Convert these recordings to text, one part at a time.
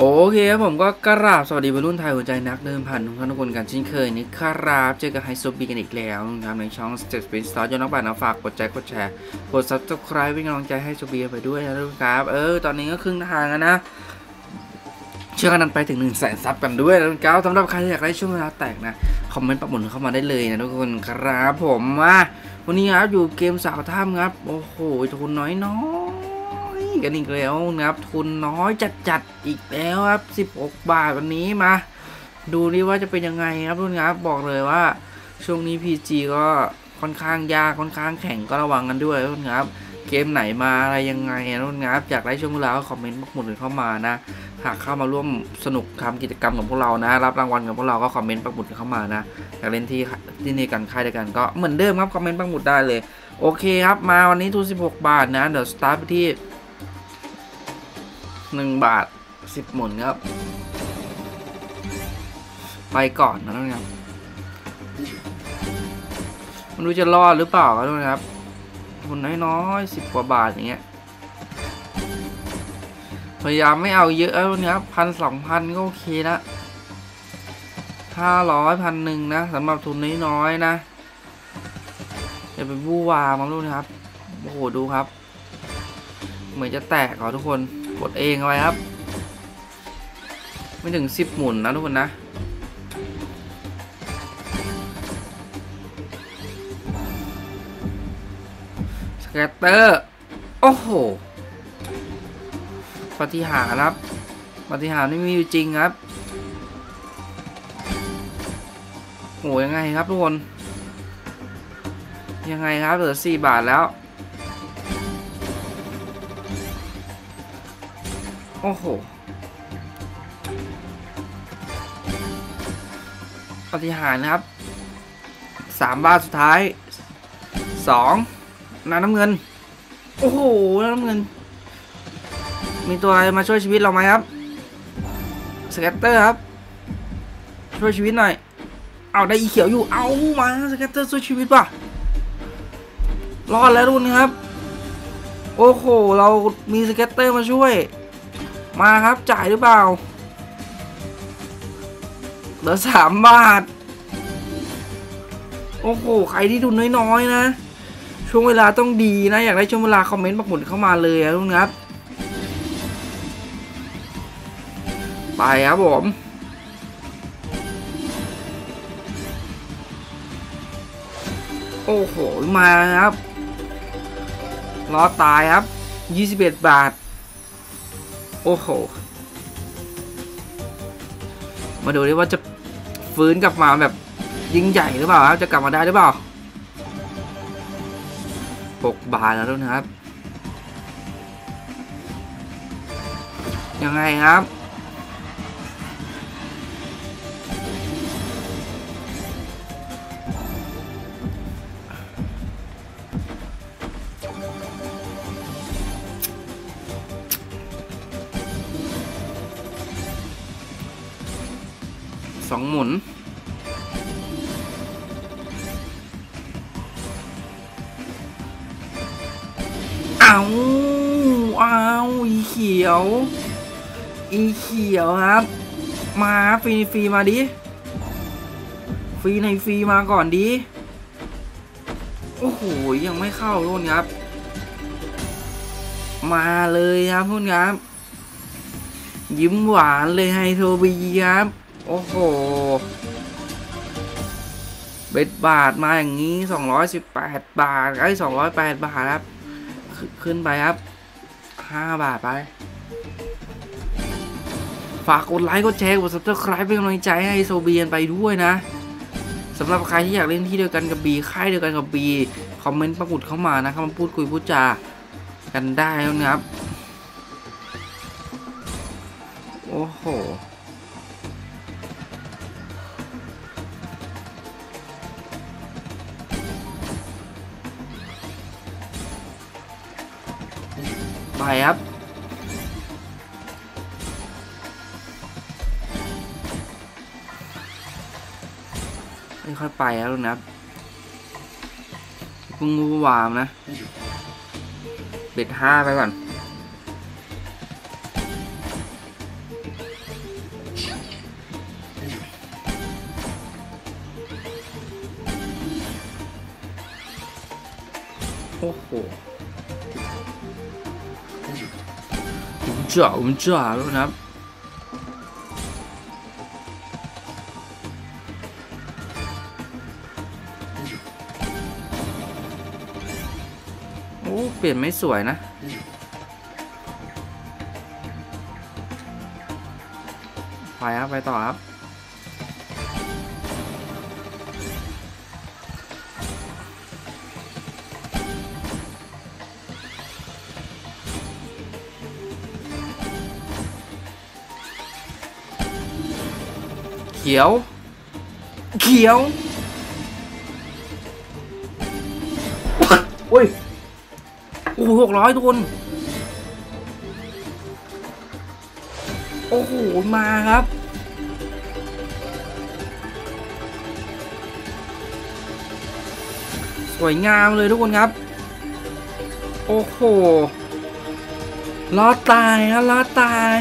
โอเคครับผมก็กราบสวัสดีวัยรุ่นไทยหัวใจนักเดิมพันทุกท่านทุกคนกันเช่นเคยนี่ครับเจอกับไฮโซบีกันอีกแล้วนะครับในช่อง Step Spin Star ย้อนนักบัตรนะฝากกดใจกดแชร์กด subscribe เป็นกำลังใจให้โซบีไปด้วยนะทุกครับเออตอนนี้ก็ครึ่งทางแล้วนะ เชื่อกันนั้นไปถึง1นึ่งแสนซับกันด้วยนะทุกครับสำหรับใครที่อยากได้ช่วงเวลาแตกนะคอมเมนต์ปักหมุดเข้ามาได้เลยนะทุกคนครับผมมาวันนี้ครับอยู่เกมสาวถ้ำครับโอ้โหทุนน้อยน้อย กันอีกแล้วนะครับ ทุนน้อยจัดจัดๆอีกแล้วครับ 16 บาทวันนี้มา ดูดิว่าจะเป็นยังไงครับทุกคนครับบอกเลยว่าช่วงนี้ PG ก็ค่อนข้างยากค่อนข้างแข็งก็ระวังกันด้วยทุกคนครับเกมไหนมาอะไรยังไงนะทุกคนครับอยากได้ช่วงเวลาก็คอมเมนต์ปักหมุดเข้ามานะหากเข้ามาร่วมสนุกทำกิจกรรมกับพวกเรานะ รับรางวัลกับพวกเราก็คอมเมนต์ปักหมุดเข้ามานะอยากเล่นที่ที่นี่กันค่ายเดียวกันก็เหมือนเดิมครับคอมเมนต์ปักหมุดได้เลยโอเคครับ มาวันนี้ทุน16 บาทนะ เดี๋ยวสตาร์ทไปที่ 1 บาท 10 หมุนครับ ไปก่อนนะทุกคนครับ มันรู้จะรอดหรือเปล่าครับทุกคนครับทุนน้อยๆ10กว่าบาทอย่างเงี้ย พยายามไม่เอาเยอะแล้วนะครับพันสองพันก็โอเคละห้าร้อยพันหนึ่งนะสำหรับทุนน้อยๆนะอย่าไปบู้วามมาลูกนะครับ โอ้โห ดูครับ เหมือนจะแตกเหรอทุกคน กดเองเอาไว้ครับ ไม่ถึงสิบหมุนนะทุกคนนะ สแกตเตอร์ โอ้โหปฏิหารครับปฏิหารย์ไม่มีอยู่จริงครับโหยังไงครับทุกคน ยังไงครับเหลือสี่บาทแล้ว โอ้โห ปฏิหารย์ครับ สามบาทสุดท้าย สองน้ำน้ำเงิน โอ้โห น้ำเงิน มีตัวอะไรมาช่วยชีวิตเราไหมครับ scatter ครับ ช่วยชีวิตหน่อย เอาได้อีเขียวอยู่ เอามา scatter ช่วยชีวิตป่ะ รอดแล้วทุกคนครับ โอ้โห เรามี scatter มาช่วย มาครับจ่ายหรือเปล่าเหลือสามบาท โอ้โห ใครที่ทุนน้อยๆนะ ช่วงเวลาต้องดีนะ อยากได้ช่วงเวลาคอมเมนต์ปักหมุดเข้ามาเลยนะทุกคนครับ ไปครับผมโอ้โห มาครับ รอตายครับ 21 บาท โอ้โห มาดูดิว่าจะฟื้นกลับมาแบบยิ่งใหญ่หรือเปล่าครับ จะกลับมาได้หรือเปล่า 6 บาทแล้วนะครับ ยังไงครับ สองหมุน เอาเอาอีเขียว อีเขียวครับ มาฟรีฟรีมาดิ ฟรีในฟรีมาก่อนดิ โอ้โห ยังไม่เข้าทุกคนครับ มาเลยครับทุกคนครับยิ้มหวานเลยไฮโทบีครับ โอ้โห เบ็ดบาทมาอย่างนี้ 218 บาทไอ้208 บาทครับ ขึ้นไปครับ 5 บาทไป ฝากกดไลค์กดแชร์กด subscribe เป็นกำลังใจให้โซเบียนไปด้วยนะสำหรับใครที่อยากเล่นที่เดียวกันกับบีค่ายเดียวกันกับบีคอมเมนต์ประกุดเข้ามานะครับมาพูดคุยพูดจากันได้นะครับ โอ้โห ไปครับไม่ค่อยไปแรับลุงนับพุ่งวูวามนะ เบ็ดห้าไปก่อนโอ้โห จ่าผมจ่าแล้วนะครับโอ้เปลี่ยนไม่สวยนะไปครับไปต่อครับ ขียว เขียวโอ้ยโอ้โหหกร้อยทุกคน โอ้โห มาครับ สวยงามเลยทุกคนครับ โอ้โหล้อตายครับล้อตาย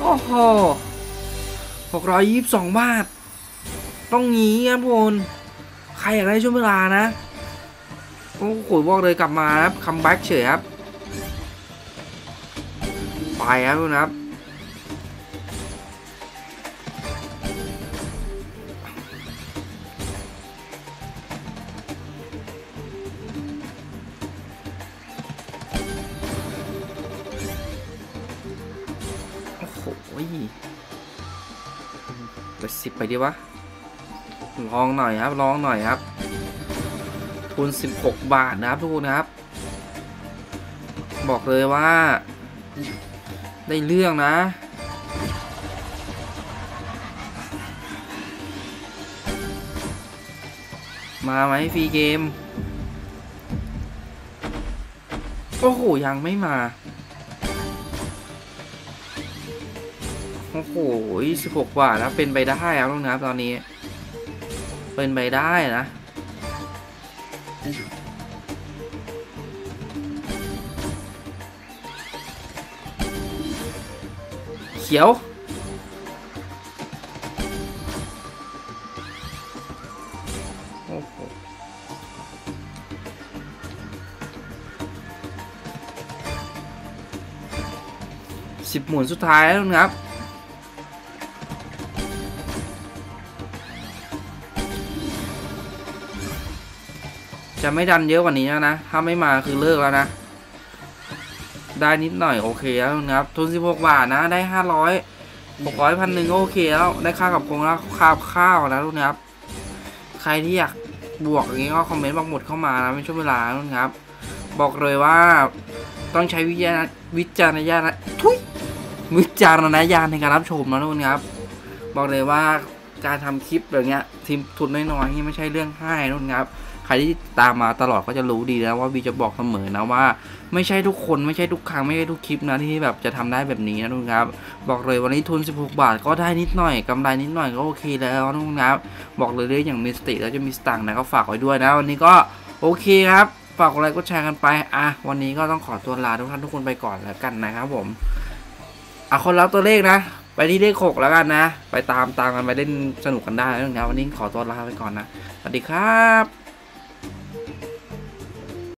โอ้โห หกร้อยยี่สิบสองบาท ต้องงี้ครับทุกคนใครอยากได้ช่วงเวลานะ โอ้โหบอกเลยกลับมาครับคัมแบ็กเฉยครับ ไปครับทุกคนครับ สิบไปดีวะ ลองหน่อยครับ ลองหน่อยครับ ทุน 16 บาทนะครับทุกคนครับ บอกเลยว่า ได้เรื่องนะมาไหมฟรีเกม โอ้โห ยังไม่มา โอ้โห16บาทแล้วเป็นไปได้ครับทุกคนครับตอนนี้ เป็นไปได้นะเขียวโอ้โหสิบหมุนสุดท้ายแล้วนะครับ จะไม่ดันเยอะกว่านี้แล้วนะ ถ้าไม่มาคือเลิกแล้วนะ ได้นิดหน่อยโอเคแล้วนะครับ ทุน 16 บาทนะ ได้ 500 600พันหนึ่งก็โอเคแล้ว ได้ค่ากับโครงแล้วค่าข้าวนะทุกนะครับ ใครที่อยากบวกอย่างงี้ก็คอมเมนต์บอกหมดเข้ามานะไม่ช่วงเวลาทุกนะครับ บอกเลยว่าต้องใช้วิจารณวิจารณญาณทุยวิจารณญาณในการรับชมนะทุกคนครับ บอกเลยว่า การทำคลิปแบบเนี้ยทีมทุนน้อยๆนี่ไม่ใช่เรื่องง่ายนะคนครับ ใครที่ตามมาตลอดก็จะรู้ดีแล้วว่าบีจะบอกเสมอนะว่า ไม่ใช่ทุกคนไม่ใช่ทุกครั้งไม่ใช่ทุกคลิปนะที่แบบจะทำได้แบบนี้นะทุกคนครับ บอกเลยวันนี้ทุน 16 บาทก็ได้นิดหน่อยกำไรนิดหน่อยก็โอเคแล้วนะทุกครับ บอกเลยเรื่องอย่างมีสติแล้วจะมีสตังค์นะก็ฝากไว้ด้วยนะ วันนี้ก็โอเคครับฝากกดไลค์กดแชร์กันไป อะ วันนี้ก็ต้องขอตัวลาทุกท่านทุกคนไปก่อนแล้วกันนะครับผม อะคนรับตัวเลขนะ ไปที่เลขหกแล้วกันนะ ไปตามตามกันไปเล่นสนุกกันได้นะครับวันนี้ขอตัวลาไปก่อนนะ สวัสดีครับ